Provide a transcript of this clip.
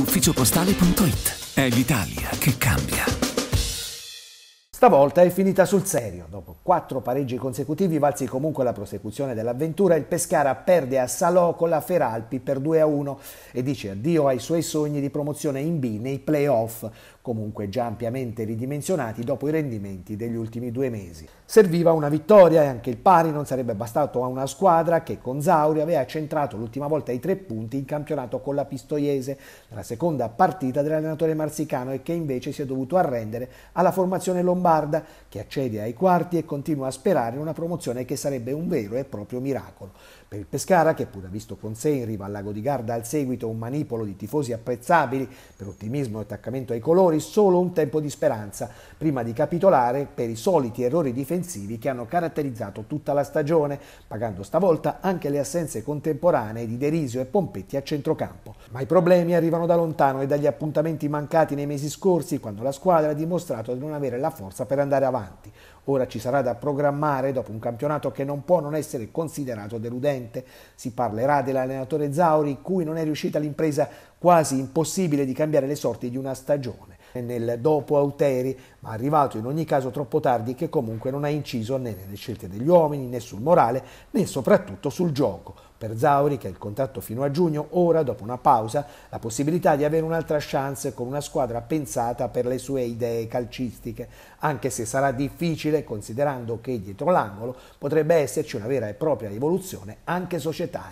ufficiopostale.it. È l'Italia che cambia. Stavolta è finita sul serio. Dopo quattro pareggi consecutivi valsi comunque la prosecuzione dell'avventura, il Pescara perde a Salò con la Feralpi per 2 a 1 e dice addio ai suoi sogni di promozione in B nei playoff, comunque già ampiamente ridimensionati dopo i rendimenti degli ultimi due mesi. Serviva una vittoria e anche il pari non sarebbe bastato a una squadra che con Zauri aveva centrato l'ultima volta i tre punti in campionato con la Pistoiese, nella seconda partita dell'allenatore marsicano e che invece si è dovuto arrendere alla formazione lombarda che accede ai quarti e continua a sperare in una promozione che sarebbe un vero e proprio miracolo. Per il Pescara, che pure ha visto con sé in riva al lago di Garda al seguito un manipolo di tifosi apprezzabili per ottimismo e attaccamento ai colori, solo un tempo di speranza prima di capitolare per i soliti errori difensivi che hanno caratterizzato tutta la stagione, pagando stavolta anche le assenze contemporanee di Derisio e Pompetti a centrocampo. Ma i problemi arrivano da lontano e dagli appuntamenti mancati nei mesi scorsi, quando la squadra ha dimostrato di non avere la forza per andare avanti. Ora ci sarà da programmare dopo un campionato che non può non essere considerato deludente. Si parlerà dell'allenatore Zauri, cui non è riuscita l'impresa quasi impossibile di cambiare le sorti di una stagione. Nel dopo Auteri, ma arrivato in ogni caso troppo tardi, che comunque non ha inciso né nelle scelte degli uomini, né sul morale, né soprattutto sul gioco. Per Zauri, che ha il contratto fino a giugno, ora, dopo una pausa, la possibilità di avere un'altra chance con una squadra pensata per le sue idee calcistiche, anche se sarà difficile considerando che dietro l'angolo potrebbe esserci una vera e propria evoluzione anche societaria.